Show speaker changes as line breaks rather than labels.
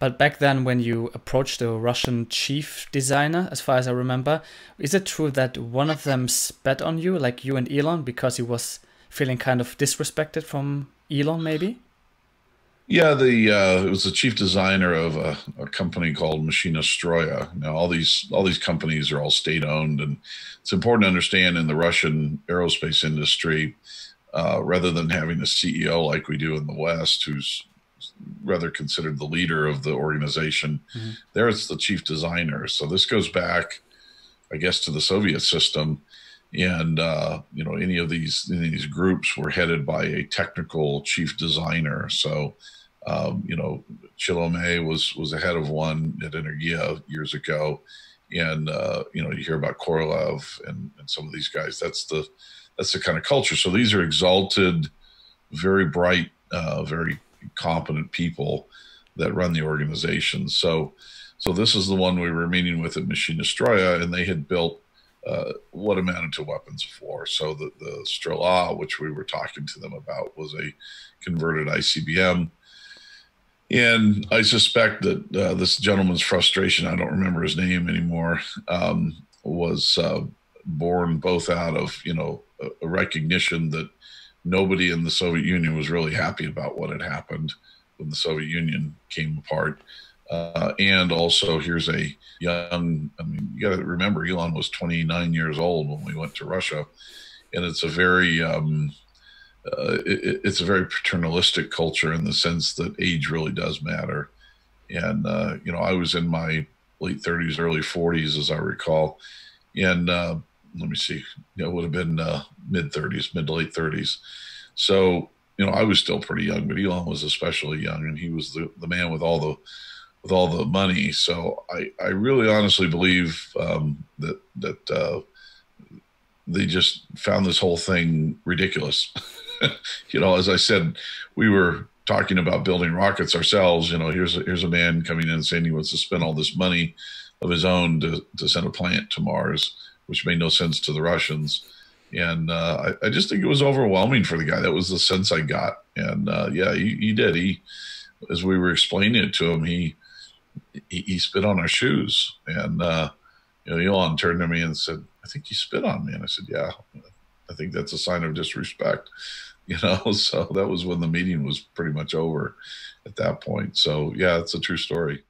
But back then, when you approached the Russian chief designer, as far as I remember, is it true that one of them spat on you, like you and Elon, because he was feeling kind of disrespected from Elon, maybe?
Yeah, the uh, it was the chief designer of a, a company called Machina Stroya. Now, all these all these companies are all state owned, and it's important to understand in the Russian aerospace industry, uh, rather than having a CEO like we do in the West, who's rather considered the leader of the organization. Mm-hmm. There, it's the chief designer. So this goes back, I guess, to the Soviet system, and uh, you know, any of these any of these groups were headed by a technical chief designer. So. Um, you know, Chelomei was was the head of one at Energia years ago, and uh, you know you hear about Korolev and, and some of these guys. That's the that's the kind of culture. So these are exalted, very bright, uh, very competent people that run the organization. So, so this is the one we were meeting with at Machina Stroya, and they had built uh, what amounted to weapons war. So the the Strela, which we were talking to them about, was a converted ICBM. And I suspect that uh, this gentleman's frustration, I don't remember his name anymore, um, was uh, born both out of, you know, a recognition that nobody in the Soviet Union was really happy about what had happened when the Soviet Union came apart. Uh, and also, here's a young, I mean, you got to remember, Elon was 29 years old when we went to Russia. And it's a very, um, uh, it, it's a very paternalistic culture in the sense that age really does matter. And, uh, you know, I was in my late 30s, early 40s, as I recall. And uh, let me see, it would have been uh, mid 30s, mid to late 30s. So, you know, I was still pretty young, but Elon was especially young, and he was the, the man with all the with all the money. So I, I really honestly believe um, that that uh, they just found this whole thing ridiculous. you know, as I said, we were talking about building rockets ourselves. You know, here's a, here's a man coming in saying he wants to spend all this money of his own to, to send a plant to Mars which made no sense to the Russians. And uh, I, I, just think it was overwhelming for the guy. That was the sense I got. And uh, yeah, he, he, did. He, as we were explaining it to him, he he, he spit on our shoes. And uh, you know, Elon turned to me and said, "I think you spit on me." And I said, "Yeah, I think that's a sign of disrespect." You know, so that was when the meeting was pretty much over at that point. So yeah, it's a true story.